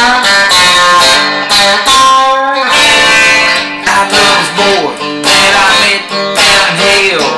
I love boy than I met down hell.